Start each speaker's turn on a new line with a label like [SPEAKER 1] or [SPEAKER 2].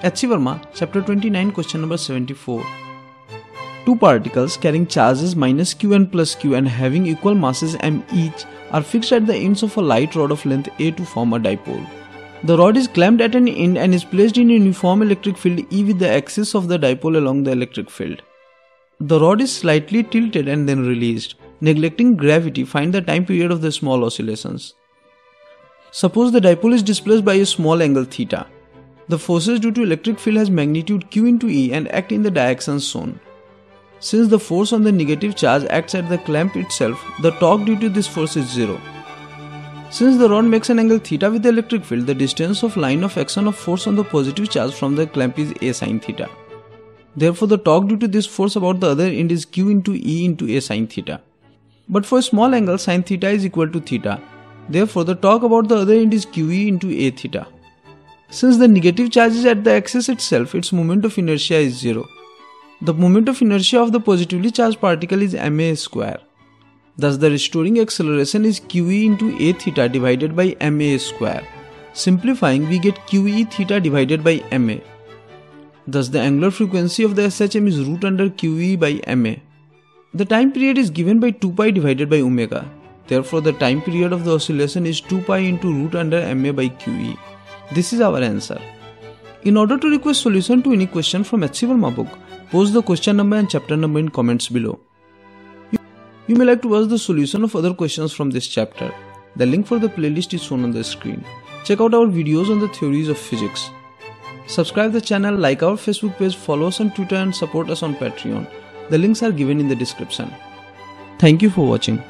[SPEAKER 1] H.C. Verma, chapter 29, question number 74. Two particles carrying charges minus q and plus q and having equal masses m each are fixed at the ends of a light rod of length a to form a dipole. The rod is clamped at an end and is placed in a uniform electric field E with the axis of the dipole along the electric field. The rod is slightly tilted and then released. Neglecting gravity, find the time period of the small oscillations. Suppose the dipole is displaced by a small angle theta. The forces due to electric field has magnitude q into E and act in the directions shown. Since the force on the negative charge acts at the clamp itself, the torque due to this force is zero. Since the rod makes an angle theta with the electric field, the distance of line of action of force on the positive charge from the clamp is a sine theta. Therefore, the torque due to this force about the other end is q into E into a sine theta. But for a small angle, sine theta is equal to theta. Therefore, the torque about the other end is QE into A theta. Since the negative charge is at the axis itself, its moment of inertia is 0. The moment of inertia of the positively charged particle is ma square. Thus the restoring acceleration is qe into a theta divided by ma square. Simplifying we get qe theta divided by ma. Thus the angular frequency of the SHM is root under qe by ma. The time period is given by 2 pi divided by omega. Therefore the time period of the oscillation is 2 pi into root under ma by qe. This is our answer. In order to request solution to any question from H.C. Verma book, post the question number and chapter number in comments below. You may like to watch the solution of other questions from this chapter. The link for the playlist is shown on the screen. Check out our videos on the theories of physics. Subscribe the channel, like our Facebook page, follow us on Twitter and support us on Patreon. The links are given in the description. Thank you for watching.